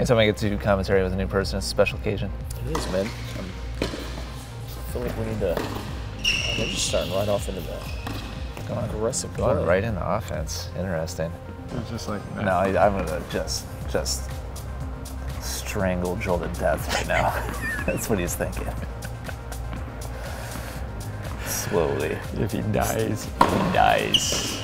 Anytime I get to do commentary with a new person, it's a special occasion. It is, man. Um, I feel like we need to. Oh, they're just starting right off into the Going, aggressive going play. right into offense. Interesting. It's just like No, I, I'm gonna just just strangle Joel to death right now. That's what he's thinking. Slowly. if he dies, he dies.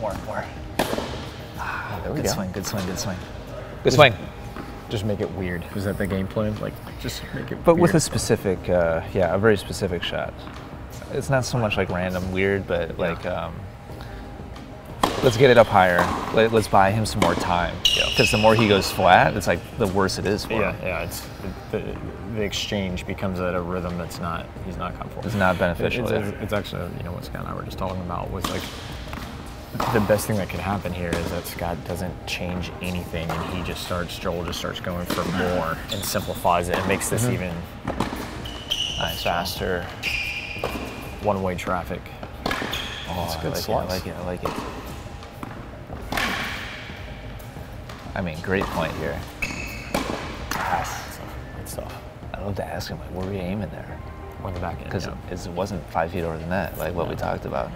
More, more, more. Ah, there we good go. swing, good swing, good swing. Good swing. Just make it weird. Was that the game plan? Like, just make it. Weird. But with a specific, uh, yeah, a very specific shot. It's not so much like random weird, but like, um, let's get it up higher. Let, let's buy him some more time. Because the more he goes flat, it's like the worse it is for Yeah, him. yeah. It's the, the, the exchange becomes at a rhythm that's not. He's not comfortable. It's not beneficial. It's, it's, it's actually, you know, what Scott and I were just talking about was like the best thing that could happen here is that Scott doesn't change anything and he just starts, Joel just starts going for more and simplifies it and makes this Mm-hmm. even nice, faster one way traffic. Oh, It's a I good like slice. it. I like it. I like it. I mean, great point here. Good stuff. I'd love to ask him, like, where were you aiming there? On the back end. Because yeah. it wasn't five feet over the net, like what we talked about.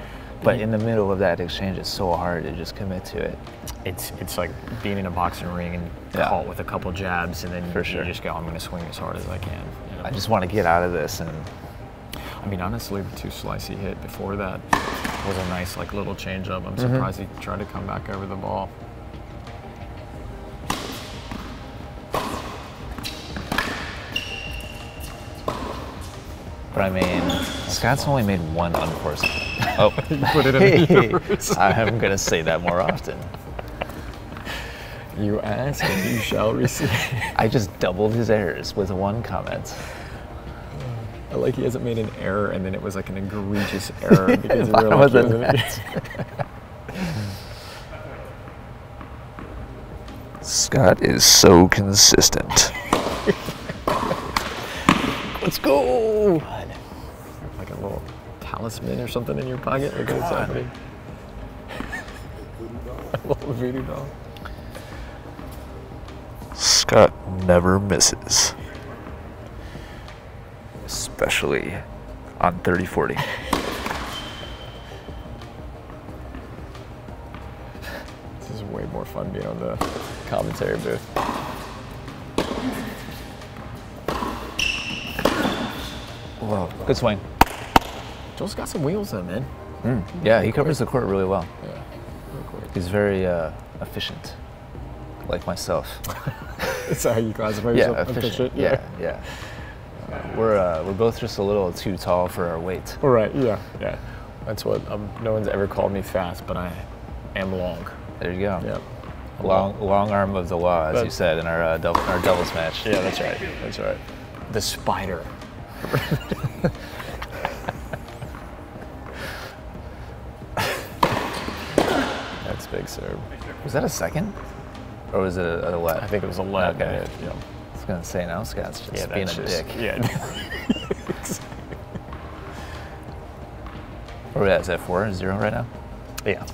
But in the middle of that exchange, it's so hard to just commit to it. it's it's like being in a boxing ring and Yeah. caught with a couple jabs and then For you just go, I'm going to swing as hard as I can. you know? I just want to get out of this and I mean, honestly, the two slice he hit before that was a nice like little change up. Mm-hmm. I'm surprised he tried to come back over the ball. But I mean, Scott's only made one unforced. Oh, put it in the universe. I'm gonna say that more often. You ask and you shall receive. I just doubled his errors with one comment. I like he hasn't made an error and then it was like an egregious error because you Bottom were of the like, net. Scott is so consistent. let's go. Like talisman or something in your pocket. Look at what's happening. a little voodoo doll. Scott never misses. Especially on 30 40. This is way more fun being on the commentary booth. Whoa. Good swing. Joel's got some wheels though, man. Yeah, he covers the court really well. Yeah. He's very uh, efficient, like myself. That's how you classify Yeah, yourself. efficient. Yeah, yeah. Uh, we're uh, we're both just a little too tall for our weight. All right. Yeah. Yeah. That's what. Um, no one's ever called me fast, but I am long. There you go. Yep. Long long arm of the law, as you said in our uh, double, our doubles match. Yeah, that's right. That's right. The spider. Big serve. Was that a second, or was it a, a let? I think it was a let. Okay. Yeah. I was gonna say now Scott's just Yeah, being a just, dick. Yeah. Where are we at? Is that four zero right now? yeah.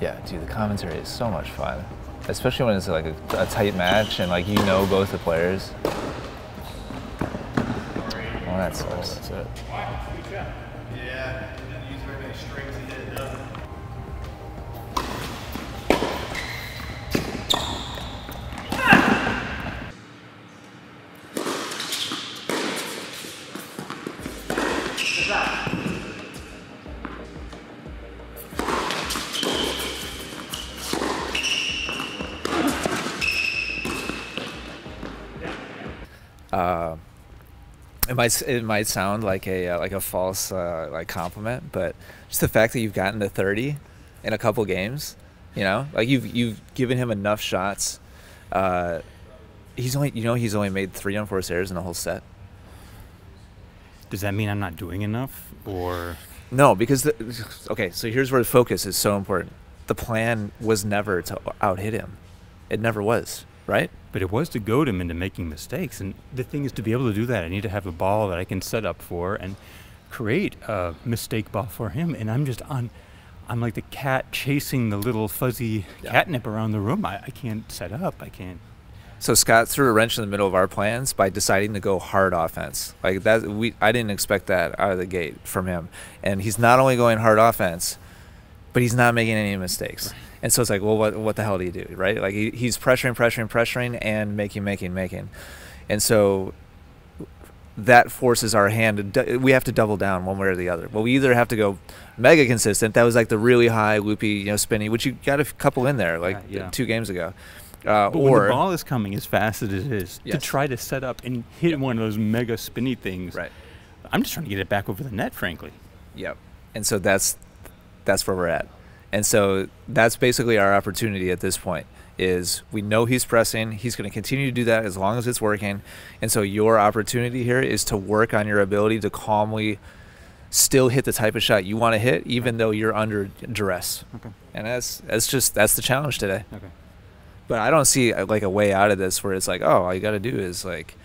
Yeah, dude, the commentary is so much fun, especially when it's like a, a tight match and like you know both the players. Oh, that Oh, sucks. that's it. It might it might sound like a uh, like a false uh, like compliment, but just the fact that you've gotten to 30 in a couple games, you know, like you've you've given him enough shots. Uh, he's only you know he's only made three unforced errors in the whole set. Does that mean I'm not doing enough, or No, because the, okay, so here's where the focus is so important. The plan was never to out hit him. It never was, right? But it was to goad him into making mistakes. And the thing is, to be able to do that, I need to have a ball that I can set up for and create a mistake ball for him. And I'm just on. I'm like the cat chasing the little fuzzy Yeah. catnip around the room. I, I can't set up. I can't. So Scott threw a wrench in the middle of our plans by deciding to go hard offense. Like that, we I didn't expect that out of the gate from him. And he's not only going hard offense, but he's not making any mistakes. And so it's like, well, what what the hell do you do, right? Like he, he's pressuring, pressuring, pressuring, and making, making, making. And so that forces our hand to we have to double down one way or the other. Well, we either have to go mega consistent. That was like the really high loopy, you know, spinny, which you got a couple in there like Yeah, yeah. two games ago. Uh, But when or the ball is coming as fast as it is, to try to set up and hit one of those mega spinny things, right. I'm just trying to get it back over the net, frankly. Yep. And so that's that's where we're at. And so that's basically our opportunity at this point is we know he's pressing. He's going to continue to do that as long as it's working. And so your opportunity here is to work on your ability to calmly still hit the type of shot you want to hit even though you're under duress. Okay. And that's that's just that's the challenge today. Okay. But I don't see like a way out of this where it's like, oh, all you got to do is like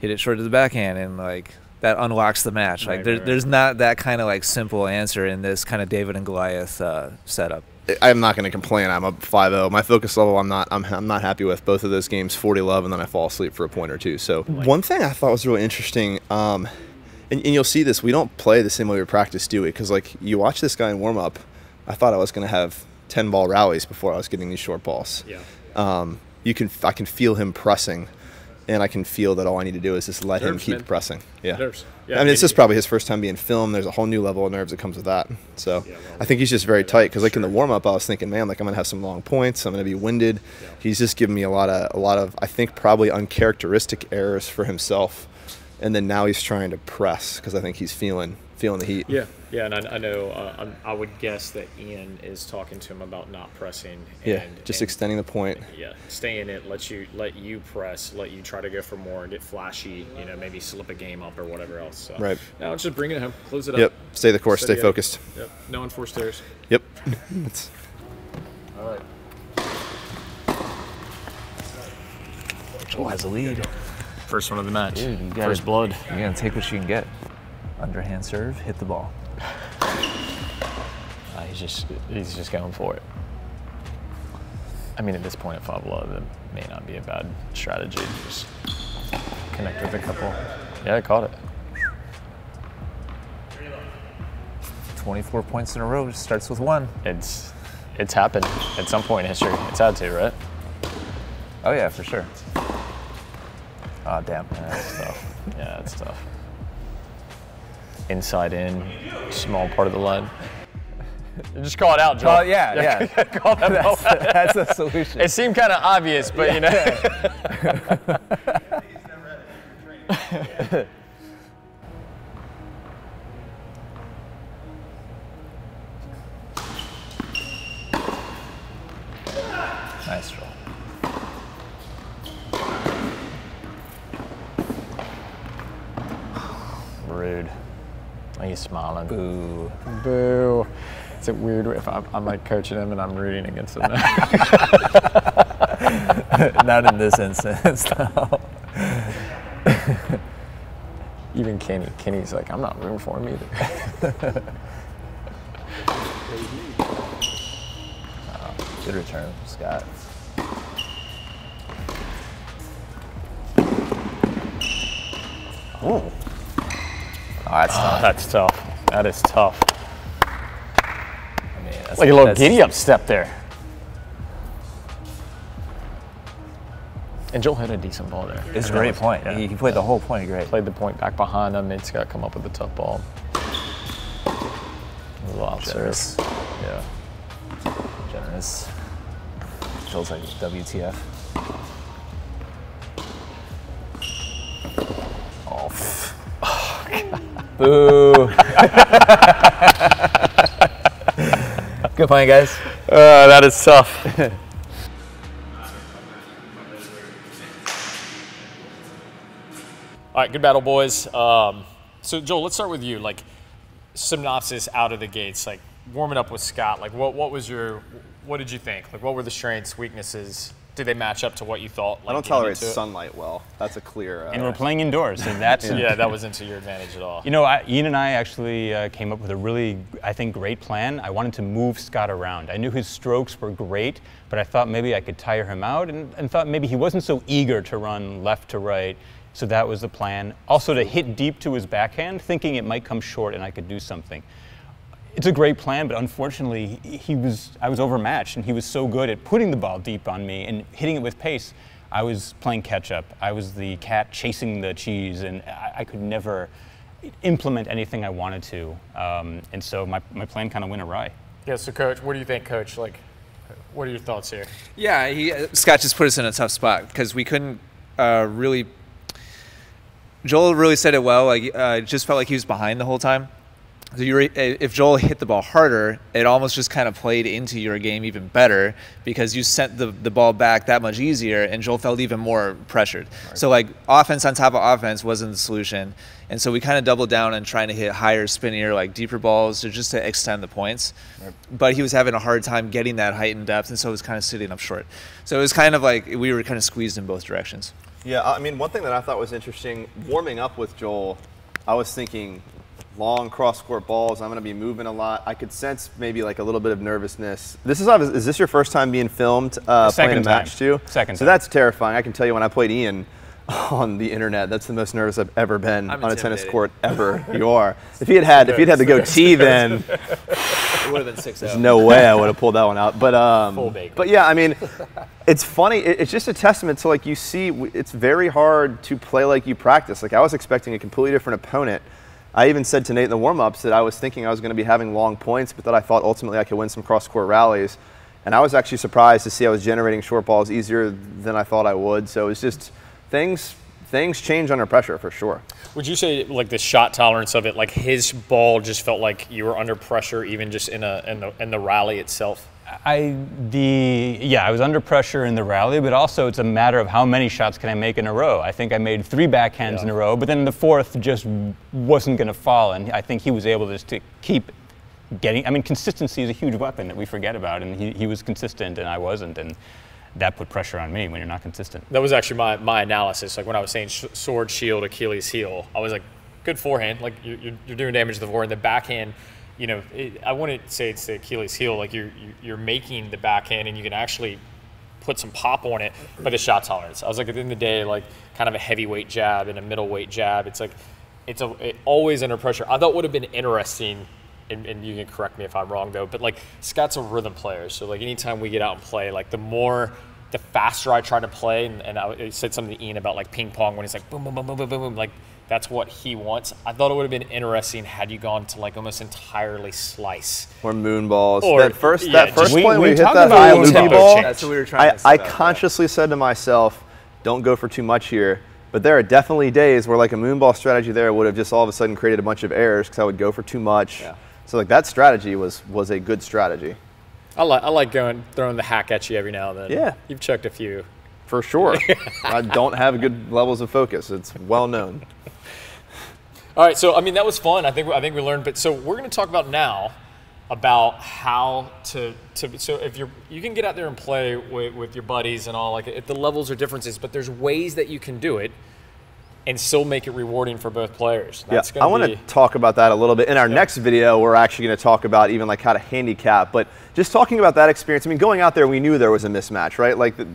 hit it short to the backhand and like that unlocks the match. Like Right, there, right, right. there's not that kind of like simple answer in this kind of David and Goliath uh, setup. I'm not going to complain. I'm up 5-0. My focus level, I'm not. I'm, I'm not happy with both of those games. 40 love, and then I fall asleep for a point or two. So one thing I thought was really interesting, um, and, and you'll see this. We don't play the same way we practice, do we? Because like you watch this guy in warm up, I thought I was going to have 10 ball rallies before I was getting these short balls. Yeah. Um, you can I can feel him pressing, and I can feel that all I need to do is just let him keep man. pressing. Yeah. Nerves. yeah. I mean, it's just probably his first time being filmed. There's a whole new level of nerves that comes with that. So Yeah, well, I think he's just very yeah, tight. Because like in the sure. warm up, I was thinking, man, like I'm gonna have some long points. I'm gonna be winded. He's just giving me a lot of a lot of I think probably uncharacteristic errors for himself. And then now he's trying to press because I think he's feeling feeling the heat. Yeah, yeah, and I, I know. Uh, I'm- would guess that Ian is talking to him about not pressing. Yeah, just and, extending the point. Yeah, stay in it. Let you let you press. Let you try to go for more and get flashy. You know, maybe slip a game up or whatever else. So, Right. Now just bring it home. Close it Yep. up. Yep. Stay the course. Stay Steady Eddie. focused. Yep. No unforced errors. Yep. It's- All right. Joel has a lead. First one of the match. Dude, you gotta- First blood. You're gonna take what you can get. Underhand serve, hit the ball. Uh, he's just he's just going for it. I mean, at this point at five that may not be a bad strategy. Just connect with a couple. Yeah, I caught it. 24 points in a row. just Starts with one. It's it's happened at some point in history. It's had to, right? Oh yeah, for sure. Oh damn. Yeah, that's tough. Yeah, that's tough. Inside in, small part of the line. Just call it out, Joel. Oh yeah, yeah. call that that's, out. that's a solution. It seemed kind of obvious, but you know. nice roll. Rude. Oh, he's smiling. Boo. Boo. It's a weird if I'm, I'm like coaching him and I'm rooting against him. Not in this instance. No. Even Kenny. Kenny's like, I'm not rooting for him either. Good return, Scott. Ooh. Oh, that's ah, tough. That's tough. That is tough. I mean, that's, Like a little giddy up step there. And Joel had a decent ball there. It's a great point. Yeah. He, he played the whole point great. Played the point back behind him. Made Scott come up with a tough ball. A little off Generous. serve. Yeah. Generous. Feels like WTF. Oh. pff. Boo. Good point, guys. Uh, that is tough. All right, good battle, boys. Um, so, Joel, let's start with you. Like, synopsis out of the gates, like warming up with Scott. Like, what what was your, what did you think? Like, what were the strengths, weaknesses? Did they match up to what you thought? Like, I don't tolerate into it? sunlight well. That's a clear. Uh, And we're playing indoors, so that's Yeah, that was into your advantage at all. You know, I, Ian and I actually uh, came up with a really, I think, great plan. I wanted to move Scott around. I knew his strokes were great, but I thought maybe I could tire him out and, and thought maybe he wasn't so eager to run left to right. So that was the plan. Also to hit deep to his backhand, thinking it might come short and I could do something. It's a great plan, but unfortunately, he he was I was overmatched, and he was so good at putting the ball deep on me and hitting it with pace. I was playing catch up. I was the cat chasing the cheese, and I, I could never implement anything I wanted to. Um, and so my, my plan kind of went awry. Yeah. So, coach, what do you think, coach? Like, what are your thoughts here? Yeah, he, uh, Scott just put us in a tough spot because we couldn't uh, really. Joel really said it well. Like, uh, it just felt like he was behind the whole time. So you were, eh, if Joel hit the ball harder, it almost just kind of played into your game even better because you sent the, the ball back that much easier, and Joel felt even more pressured. So like offense on top of offense wasn't the solution, and so we kind of doubled down on trying to hit higher, spinnier, like deeper balls to just to extend the points. But he was having a hard time getting that height and depth, and so it was kind of sitting up short. So it was kind of like we were kind of squeezed in both directions. Yeah, I mean, one thing that I thought was interesting, warming up with Joel, I was thinking long cross court balls. I'm going to be moving a lot. I could sense maybe like a little bit of nervousness. This is obvious- is this your first time being filmed uh, playing a Second match too? Second So time. that's terrifying. I can tell you when I played Ian on the internet, that's the most nervous I've ever been I'm on a tennis court ever. you are. If he had had if he'd had the goatee, then It would have been six there's no way I would have pulled that one out. But um, Full bacon. but yeah, I mean, it's funny. It's just a testament to like you see. It's very hard to play like you practice. Like I was expecting a completely different opponent. I even said to Nate in the warm-ups that I was thinking I was going to be having long points, but that I thought ultimately I could win some cross-court rallies. And I was actually surprised to see I was generating short balls easier than I thought I would. So it's just things things change under pressure for sure. Would you say like the shot tolerance of it, like his ball just felt like you were under pressure, even just in a in the in the rally itself? I the yeah, I was under pressure in the rally, but also it's a matter of how many shots can I make in a row. I think I made three backhands in a row, but then the fourth just wasn't going to fall, and I think he was able just to keep getting. I mean, consistency is a huge weapon that we forget about, and he, he was consistent, and I wasn't, and that put pressure on me when you're not consistent. That was actually my, my analysis. Like when I was saying sh- sword, shield, Achilles heel, I was like, good forehand. Like you're, you're, you're doing damage to the forehand. The backhand, you know, it, I wouldn't say it's the Achilles heel. Like you're, you're- making the backhand and you can actually put some pop on it, but the shot tolerance. I was like, at the end of the day, like kind of a heavyweight jab and a middleweight jab. It's like, it's a, it, always under pressure. I thought would have been interesting and, and you can correct me if I'm wrong though, but like Scott's a rhythm player. So like anytime we get out and play, like the more, the faster I try to play, and, and I, I said something to Ian about like ping pong when he's like boom, boom, boom, boom, boom, boom, boom, like that's what he wants. I thought it would have been interesting had you gone to like almost entirely slice. Or moon balls. Or- that first yeah, that first We- point we we hit that about high low ball. change. That's what we were trying I, to set I up, yeah. consciously said to myself, don't go for too much here. But there are definitely days where like a moonball strategy there would have just all of a sudden created a bunch of errors because I would go for too much. Yeah. So like that strategy was was a good strategy I like I like going throwing the hack at you every now and then. Yeah. you've chucked a few. For sure. I don't have good levels of focus. It's well known. All right, so I mean that was fun. I think I think we learned. But so we're going to talk about now about how to to. So if you're you can get out there and play with, with your buddies and all like it, the levels are differences, but there's ways that you can do it and still make it rewarding for both players. That's yeah, I want gonna talk about that a little bit. In our next video, we're actually going to talk about even like how to handicap. But just talking about that experience, I mean, going out there, we knew there was a mismatch, right? Like, the,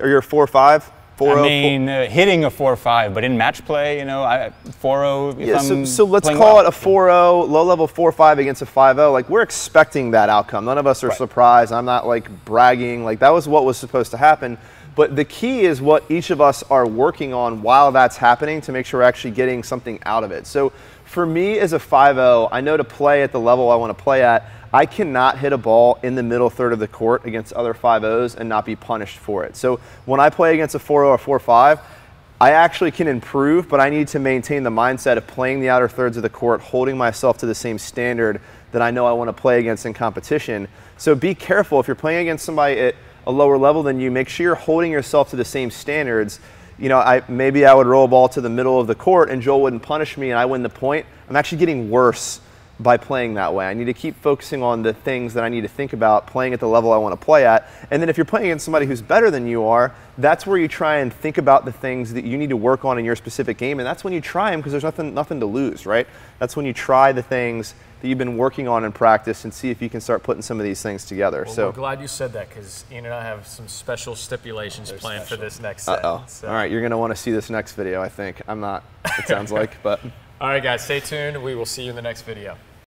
are you a four five? Four I oh, mean, uh, hitting a 4-5, but in match play, you know, I 4-0. Yeah, so, so let's call well. it a 4-0, low level 4-5 against a 5-0. Like we're expecting that outcome. None of us are surprised. I'm not like bragging. Like that was what was supposed to happen. But the key is what each of us are working on while that's happening to make sure we're actually getting something out of it. So for me as a 5-0, I know to play at the level I want to play at, I cannot hit a ball in the middle third of the court against other 5-0s and not be punished for it. So when I play against a 4-0 or 4-5, I actually can improve, but I need to maintain the mindset of playing the outer thirds of the court, holding myself to the same standard that I know I want to play against in competition. So be careful if you're playing against somebody at a lower level than you, make sure you're holding yourself to the same standards. You know, I maybe I would roll a ball to the middle of the court and Joel wouldn't punish me and I win the point. I'm actually getting worse by playing that way. I need to keep focusing on the things that I need to think about, playing at the level I want to play at. And then if you're playing against somebody who's better than you are, that's where you try and think about the things that you need to work on in your specific game. And that's when you try them because there's nothing, nothing to lose, right? That's when you try the things that you've been working on in practice and see if you can start putting some of these things together. Well, so we're glad you said that because Ian and I have some special stipulations planned for this next set. Uh-oh. So- All right, you're going to want to see this next video, I think. I'm not, it sounds like, but. All right, guys, stay tuned. We will see you in the next video.